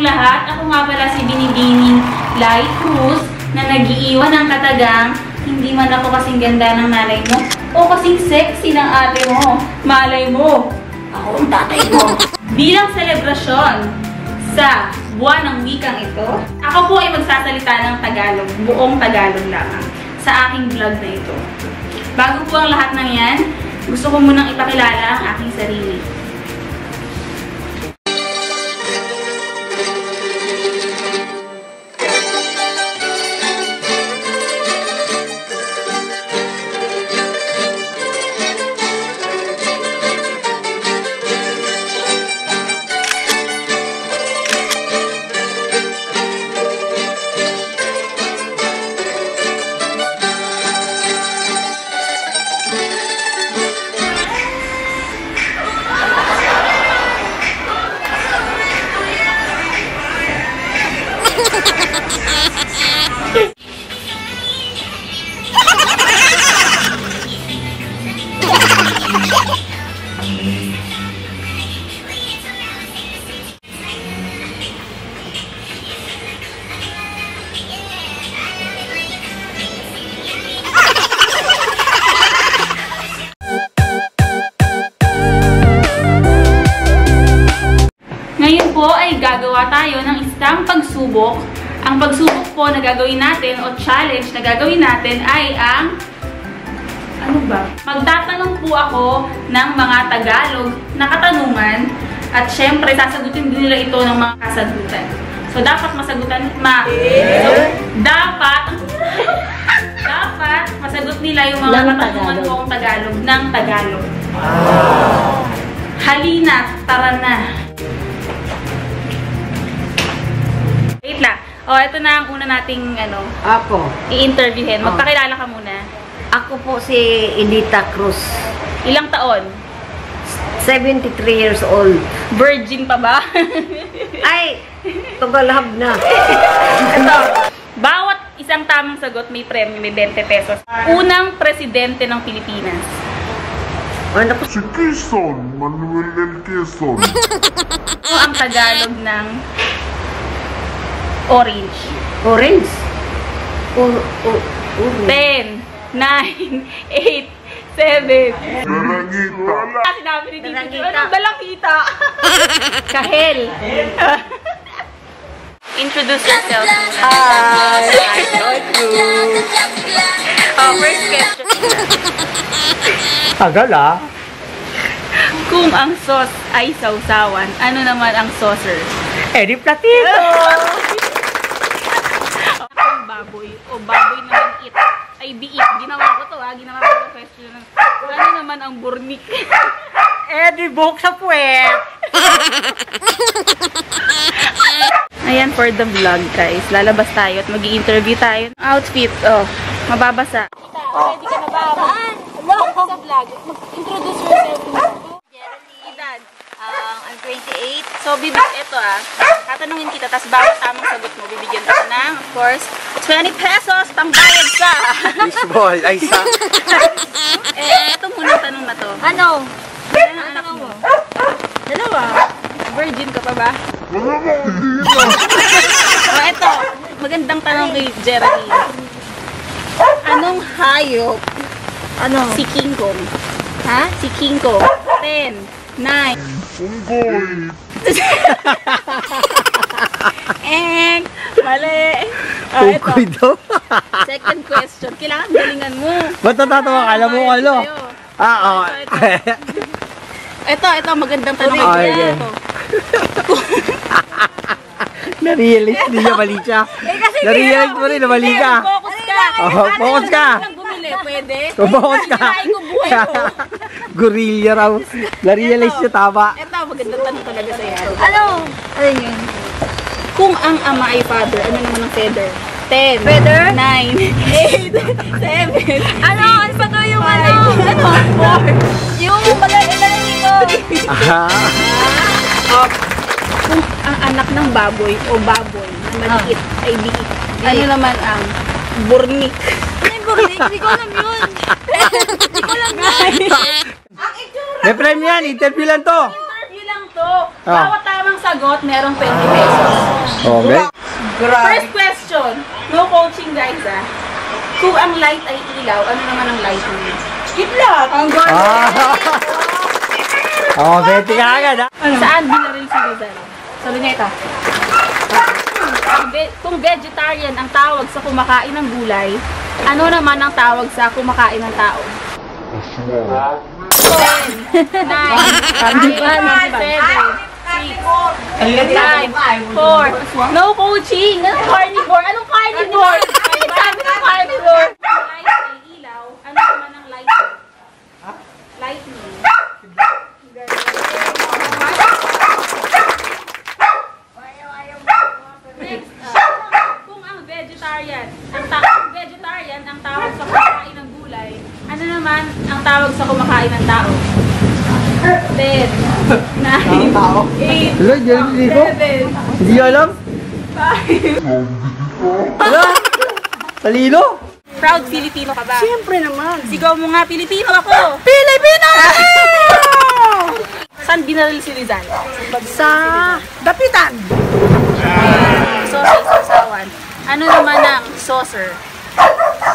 inyong lahat. Ako nga pala si Binibining Lai Cruz na nag-iiwan ng katagang hindi man ako kasing ganda ng nanay mo o kasing sexy ng ate mo. Malay mo, ako ang tatay mo. Bilang selebrasyon sa buwan ng wikang ito, ako po ay magsasalita ng Tagalog, buong Tagalog lamang, sa aking vlog na ito. Bago po ang lahat ng yan, gusto ko munang ipakilala ang aking sarili. Tayo ng isang pagsubok. Ang pagsubok po na gagawin natin o challenge na gagawin natin ay ang ano ba? Magtatanong po ako ng mga Tagalog na katanungan at syempre sasagutin din nila ito ng mga kasagutan. So dapat masagutan ma so, dapat dapat masagot nila yung mga Ng katanungan Tagalog. kong Tagalog ng Tagalog. Halina, tara na. Wait lang. O, ito na ang una nating ano, Ako. i-interviewin. Oh. Magpakilala ka muna. Ako po si Elita Cruz. Ilang taon? 73 years old. Virgin pa ba? Ay, tugalhab na. ito. Bawat isang tamang sagot may premyo, may 20 pesos. Unang presidente ng Pilipinas. Ano po? Si Quezon, Manuel L. Quezon. Ano ang Tagalog ng orange? Orange. O, o, orange. 10, 9, 8, 7, Darangita. Ah, sinabi ni Tito. Dalangita. Dalangita? Kahel. Introduce yourself. Hi, I'm Joy Cruz. Oh, first question. Tagal ah. Kung ang sauce ay sausawan, ano naman ang saucer? Eddie Platito. Baboy o baboy naman it ay biik. Ginawa ko to ha. Ginawa ko to question. Ano naman ang burnik? Eddie Book sa puwet. Ayan for the vlog guys. Lalabas tayo at mag interview tayo. Outfit. Oh, mababasa. Ready ka na ba? Saan? Sa vlog. Mag-introduce yourself. Edad. Um, I'm 28. So, bibig, ito ah. Tatanungin kita, tapos bawat tamang sagot mo, bibigyan kita ng, of course, 20 pesos pangbayad sa. Baseball. Ay, sa. eh, ito muna ang tanong na to. Ano? Ilan ang anak mo? Dalawa. Virgin ka pa ba? Oh, ito. Magandang tanong kay Geraldine. Anong hayop Ano? si King Kong? Ha? Si King Kong. 10, 9, Unggoy. and mali. Oh, ito. Tukoy daw. Second question. Kailangan galingan mo. Ba't natatawa ka? Alam mo Ito ano? Ah, oo. Ito, ito, magandang tanong. Ah, kay okay. Ito. Na-realize din niya mali siya. Na-realize mo rin na mali ka. Focus ka. Oh, focus ka. Bumili, pwede? Focus ka. Ko buhay ko. Gorilla raw. Na-realize niya tama. Ito, magandang tanong talaga sa'yo. Ano? Ano yun? Kung ang ama ay father, ano naman ang feather? 10, Feather? 9, 8, 7, Ano? Ano pa to yung ano? ano? 4, Yung malaki-malaki dito. Ah, Kung ang anak ng baboy o baboy na maliit ay biik, ano naman ang burnik? Ano yung burnik? Hindi ko alam yun. Hindi ko alam yun. May prime yan. Interview lang to. Interview lang to. So, Ah. bawat tamang sagot, merong 20 pesos. Okay. First question. No coaching guys ah. Kung ang light ay ilaw, ano naman ang light niya? Kidlat! Ang galing! Ah. Oh, bete ka agad, ha? Saan binaril si Rizal? Sabi niya ito. Kung ve- Kung vegetarian ang tawag sa kumakain ng gulay, ano naman ang tawag sa kumakain ng tao? 10, 9, 8, 7, 6, 5, 4, No coaching! Anong carnivore? Anong carnivore? Sabi ng carnivore? Tawag sa kumakain ng gulay, ano naman ang tawag sa kumakain ng tao? 10, 9, 8, Hello, Jerry? 7, Hindi nyo alam? 5. Hello? Talino? Proud Filipino ka ba? Siyempre naman. Sigaw mo nga, Pilipino ako! Pilipino! Saan binaril si Rizal? Sa dapitan. Saucer, sausawan. Ano naman ang saucer?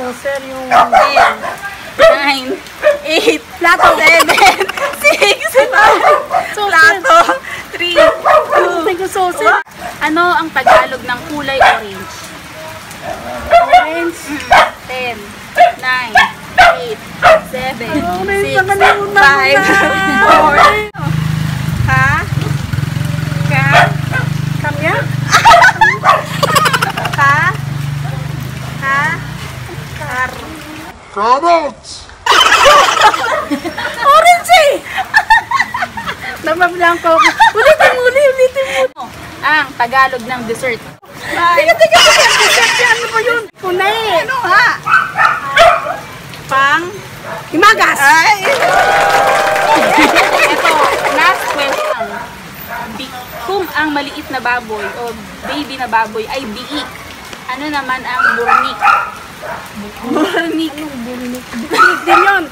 Saucer yung 10, 9, 8, plato. 7, 6, 5, plato, 3, 2, Yung saucer. Ano ang Tagalog ng kulay orange? 10, 9, 8, 7, 6, 5, 4. Ha? Ka? Kamya. Ha? Ha? Kar. Carrots! Orange eh. Nabablang ko ako. Ulitin mo, ulitin, ulitin mo. Ang Tagalog ng dessert. Teka, teka, teka. Teka, ano ba yun? Kunay. Ano ha? Pang. Himagas. Ay. Ito, last question. Bi- kung ang maliit na baboy o baby na baboy ay biik, ano naman ang burnik? Burnik. Burnik din yun.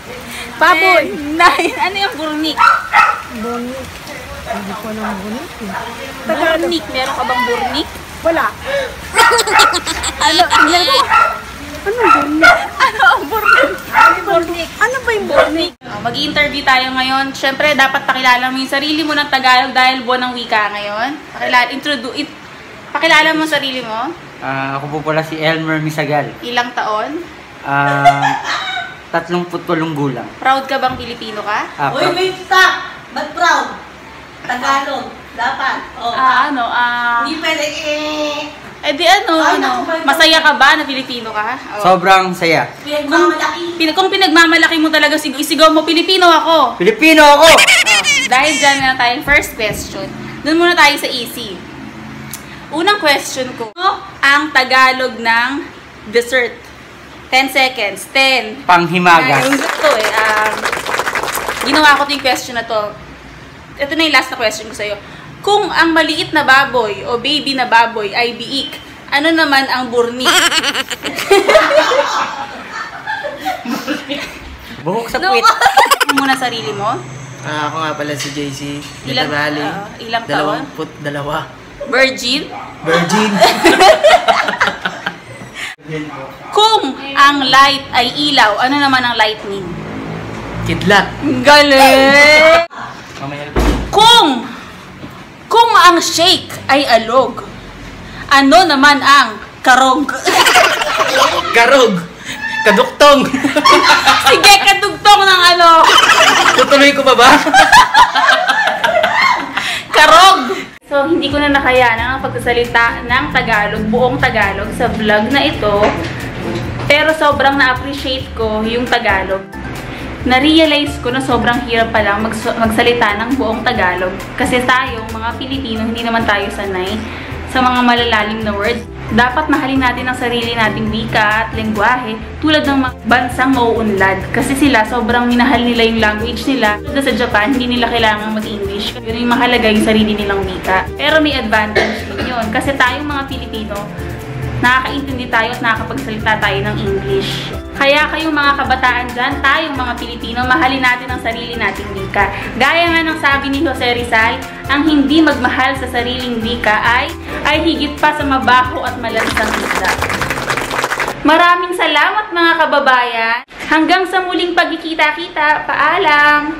Baboy. Nine. Ano yung burnik? Burnik. Hindi ko alam burnik. eh. Burnik. Meron ka bang burnik? Wala. Ano? Ano? Anong burnik? Ano ang burnik? Burnik. Ano ba yung burnik? Mag-interview tayo ngayon. Siyempre, dapat pakilala mo yung sarili mo ng Tagalog dahil buwan ng wika ngayon. Pakilala, introduce, it, pakilala mo sarili mo. Ah, ako po pala si Elmer Misagal. Ilang taon. Ah, tatlong putulong gulang. Proud ka bang Pilipino ka? Ah, Uy, wait, stop! Ba't proud? Tagalog. Dapat. Oh, Ah, ano, ah... Hindi pwede eh. Eh di ano, Ay, ano, masaya ka ba na Pilipino ka? Oh. sobrang saya. Pinagmamalaki. Pin- kung pinagmamalaki mo talaga, sig- isigaw mo, Pilipino ako. Pilipino ako! Oh, dahil dyan na tayong first question. Doon muna tayo sa easy. Unang question ko, ano ang Tagalog ng dessert? 10 seconds. 10. Panghimagas. Yung gusto eh. Um, ginawa ko 'tong question na to. Ito na yung last na question ko sa'yo. Kung ang maliit na baboy o baby na baboy ay biik, ano naman ang burnik? Buhok sa No, puwit. muna sarili mo. Ah, ako nga pala si JC. Ilang- Valley. ah, ilang taon? Dalawamput dalawa. Virgin. Virgin. Kung ang light ay ilaw, ano naman ang lightning? Kidlat. Galing! Mamaya. Ang shake ay alog, ano naman ang karog? Garog. Kaduktong. Sige, kadugtong ng ano, Tutuloy ko pa ba? karog! So, hindi ko na nakayanan ang pagsasalita ng Tagalog, buong Tagalog sa vlog na ito. Pero sobrang na-appreciate ko yung Tagalog. Na-realize ko na sobrang hirap palang magsa- magsalita ng buong Tagalog. Kasi tayo, mga Pilipino, hindi naman tayo sanay sa mga malalalim na words. Dapat mahalin natin ang sarili nating wika at lengguwahe tulad ng mga bansang mauunlad. Kasi sila, sobrang minahal nila yung language nila. Tulad sa Japan, hindi nila kailangan mag-English. Yun yung mahalaga yung sarili nilang wika. Pero may advantage din yun. Kasi tayong mga Pilipino, nakakaintindi tayo at nakakapagsalita tayo ng English. Kaya kayong mga kabataan dyan, tayong mga Pilipino, mahalin natin ang sarili nating wika. Gaya nga ng sabi ni Jose Rizal, ang hindi magmahal sa sariling wika ay, ay higit pa sa mabaho at malansang isda. Maraming salamat mga kababayan. Hanggang sa muling pagkikita-kita. Paalam!